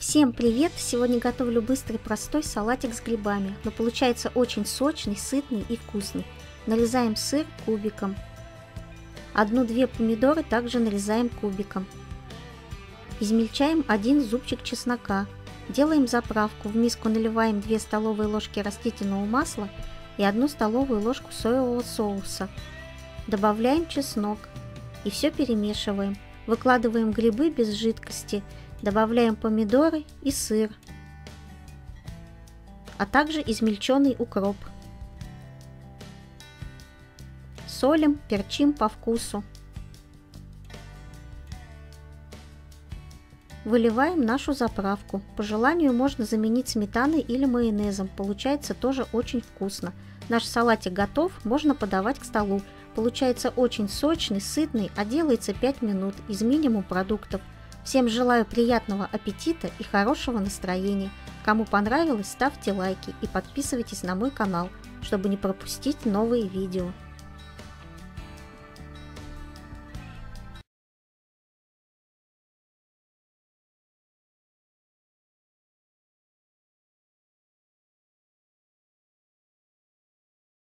Всем привет! Сегодня готовлю быстрый простой салатик с грибами, но получается очень сочный, сытный и вкусный. Нарезаем сыр кубиком. Одну-две помидоры также нарезаем кубиком. Измельчаем один зубчик чеснока. Делаем заправку. В миску наливаем 2 столовые ложки растительного масла и 1 столовую ложку соевого соуса. Добавляем чеснок и все перемешиваем. Выкладываем грибы без жидкости Добавляем помидоры и сыр, а также измельченный укроп. Солим, перчим по вкусу. Выливаем нашу заправку. По желанию можно заменить сметаной или майонезом. Получается тоже очень вкусно. Наш салатик готов, можно подавать к столу. Получается очень сочный, сытный, а делается 5 минут из минимум продуктов. Всем желаю приятного аппетита и хорошего настроения. Кому понравилось, ставьте лайки и подписывайтесь на мой канал, чтобы не пропустить новые видео.